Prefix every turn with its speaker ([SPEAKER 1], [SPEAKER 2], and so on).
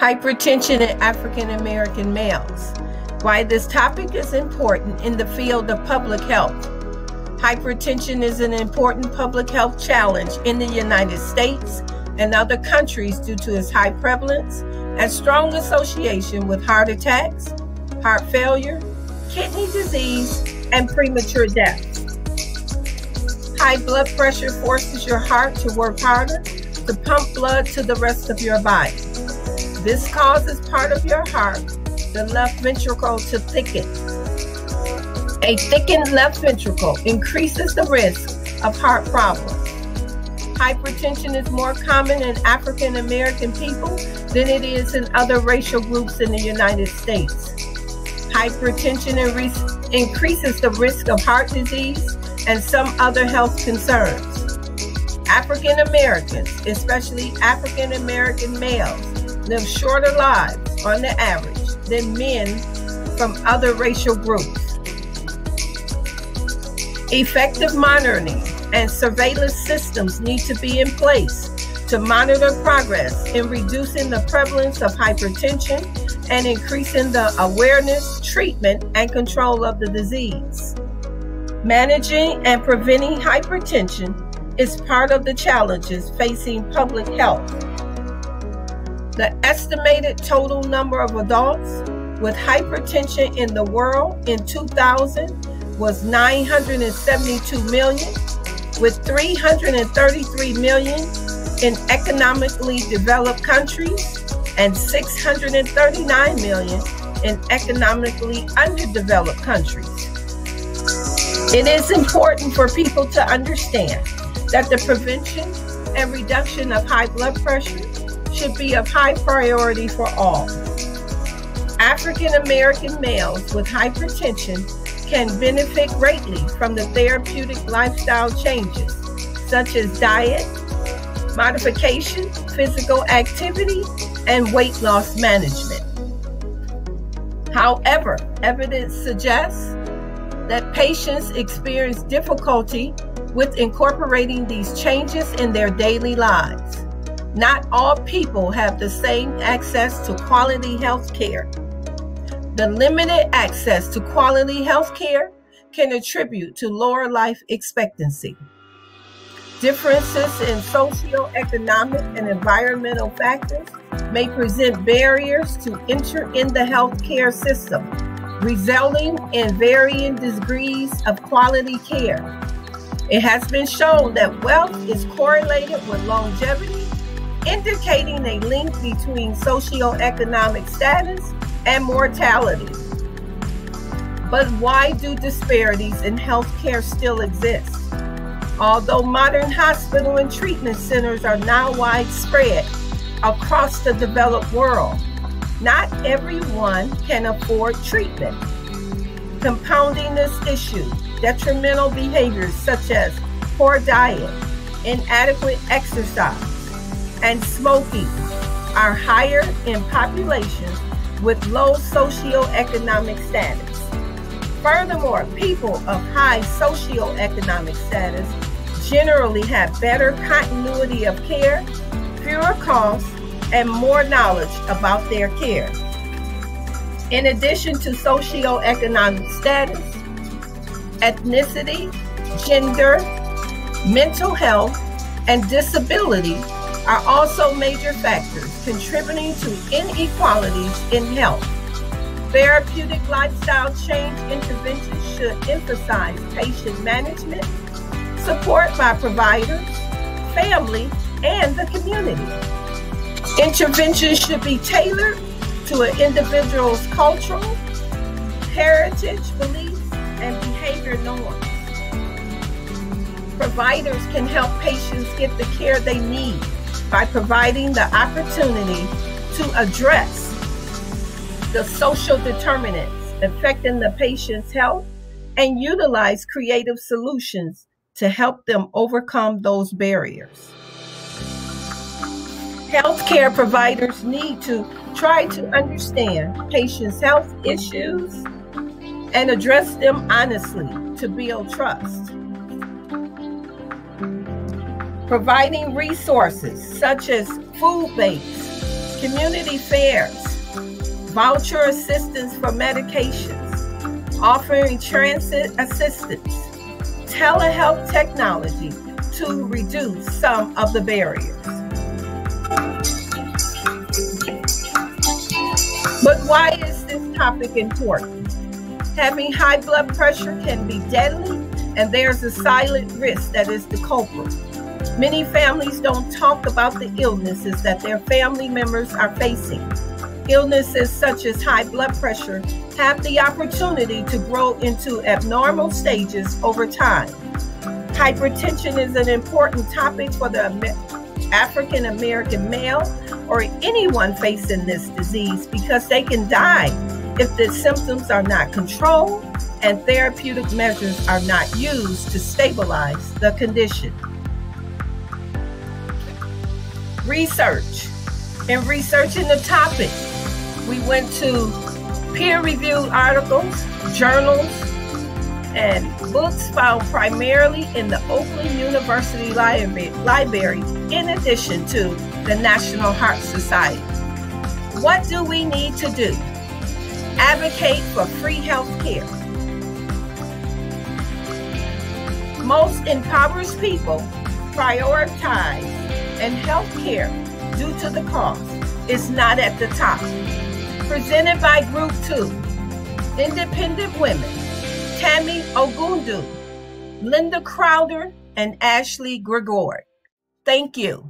[SPEAKER 1] hypertension in African American males. Why this topic is important in the field of public health. Hypertension is an important public health challenge in the United States and other countries due to its high prevalence and strong association with heart attacks, heart failure, kidney disease, and premature death. High blood pressure forces your heart to work harder to pump blood to the rest of your body. This causes part of your heart, the left ventricle, to thicken. A thickened left ventricle increases the risk of heart problems. Hypertension is more common in African American people than it is in other racial groups in the United States. Hypertension increases the risk of heart disease and some other health concerns. African Americans, especially African American males, live shorter lives on the average than men from other racial groups. Effective monitoring and surveillance systems need to be in place to monitor progress in reducing the prevalence of hypertension and increasing the awareness, treatment, and control of the disease. Managing and preventing hypertension is part of the challenges facing public health the estimated total number of adults with hypertension in the world in 2000 was 972 million, with 333 million in economically developed countries and 639 million in economically underdeveloped countries. It is important for people to understand that the prevention and reduction of high blood pressure should be of high priority for all. African American males with hypertension can benefit greatly from the therapeutic lifestyle changes, such as diet, modification, physical activity, and weight loss management. However, evidence suggests that patients experience difficulty with incorporating these changes in their daily lives. Not all people have the same access to quality health care. The limited access to quality health care can attribute to lower life expectancy. Differences in socioeconomic and environmental factors may present barriers to enter in the healthcare system, resulting in varying degrees of quality care. It has been shown that wealth is correlated with longevity indicating a link between socioeconomic status and mortality. But why do disparities in healthcare still exist? Although modern hospital and treatment centers are now widespread across the developed world, not everyone can afford treatment. Compounding this issue, detrimental behaviors such as poor diet, inadequate exercise, and smoking are higher in populations with low socioeconomic status. Furthermore, people of high socioeconomic status generally have better continuity of care, fewer costs, and more knowledge about their care. In addition to socioeconomic status, ethnicity, gender, mental health, and disability are also major factors contributing to inequalities in health. Therapeutic lifestyle change interventions should emphasize patient management, support by providers, family, and the community. Interventions should be tailored to an individual's cultural, heritage, beliefs, and behavior norms. Providers can help patients get the care they need by providing the opportunity to address the social determinants affecting the patient's health and utilize creative solutions to help them overcome those barriers. Healthcare providers need to try to understand patients' health issues and address them honestly to build trust providing resources such as food banks, community fairs, voucher assistance for medications, offering transit assistance, telehealth technology to reduce some of the barriers. But why is this topic important? Having high blood pressure can be deadly, and there's a silent risk that is the culprit. Many families don't talk about the illnesses that their family members are facing. Illnesses such as high blood pressure have the opportunity to grow into abnormal stages over time. Hypertension is an important topic for the African American male or anyone facing this disease because they can die if the symptoms are not controlled and therapeutic measures are not used to stabilize the condition. Research. In researching the topic, we went to peer reviewed articles, journals, and books found primarily in the Oakland University Library, in addition to the National Heart Society. What do we need to do? Advocate for free health care. Most impoverished people prioritize and health care due to the cost is not at the top. Presented by Group 2, Independent Women, Tammy Ogundu, Linda Crowder, and Ashley Gregovich. Thank you.